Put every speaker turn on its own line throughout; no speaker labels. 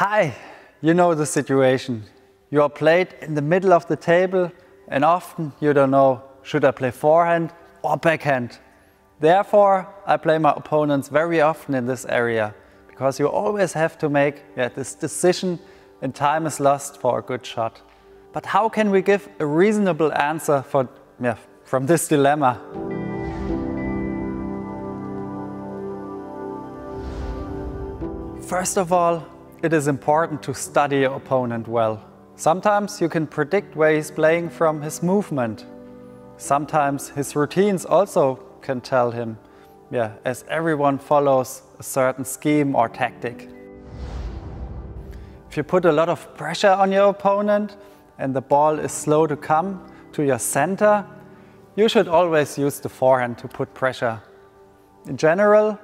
Hi, you know the situation. You are played in the middle of the table and often you don't know, should I play forehand or backhand? Therefore, I play my opponents very often in this area because you always have to make yeah, this decision and time is lost for a good shot. But how can we give a reasonable answer for, yeah, from this dilemma? First of all, it is important to study your opponent well. Sometimes you can predict where he's playing from his movement. Sometimes his routines also can tell him, yeah, as everyone follows a certain scheme or tactic. If you put a lot of pressure on your opponent and the ball is slow to come to your center, you should always use the forehand to put pressure. In general,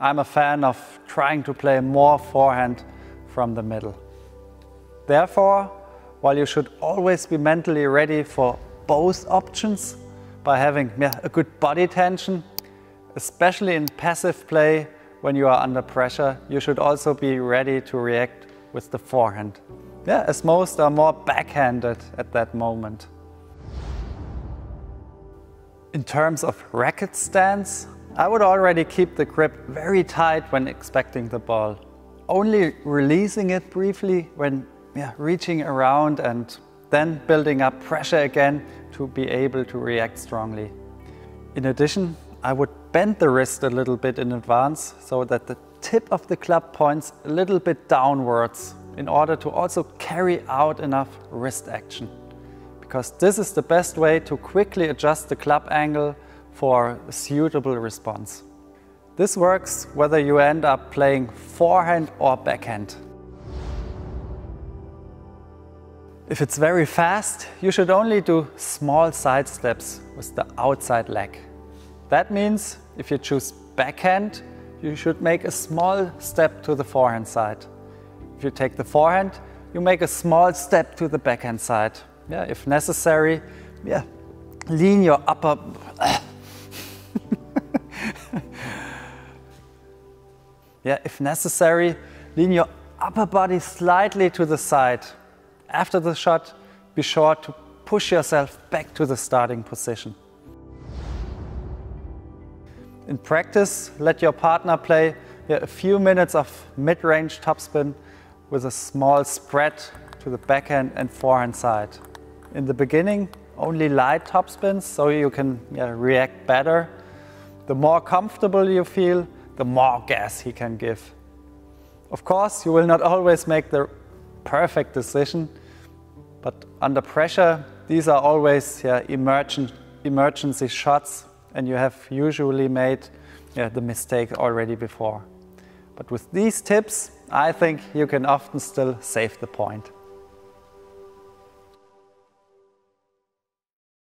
I'm a fan of trying to play more forehand from the middle. Therefore, while you should always be mentally ready for both options by having a good body tension, especially in passive play when you are under pressure, you should also be ready to react with the forehand. Yeah, as most are more backhanded at that moment. In terms of racket stance, I would already keep the grip very tight when expecting the ball. Only releasing it briefly when yeah, reaching around and then building up pressure again to be able to react strongly. In addition, I would bend the wrist a little bit in advance so that the tip of the club points a little bit downwards in order to also carry out enough wrist action. Because this is the best way to quickly adjust the club angle for a suitable response. This works whether you end up playing forehand or backhand. If it's very fast, you should only do small side steps with the outside leg. That means if you choose backhand, you should make a small step to the forehand side. If you take the forehand, you make a small step to the backhand side. Yeah, if necessary, yeah, lean your upper. Yeah, if necessary, lean your upper body slightly to the side. After the shot, be sure to push yourself back to the starting position. In practice, let your partner play a few minutes of mid-range topspin with a small spread to the backhand and forehand side. In the beginning, only light topspins so you can yeah, react better. The more comfortable you feel, the more gas he can give. Of course, you will not always make the perfect decision, but under pressure, these are always yeah, emergent, emergency shots and you have usually made yeah, the mistake already before. But with these tips, I think you can often still save the point.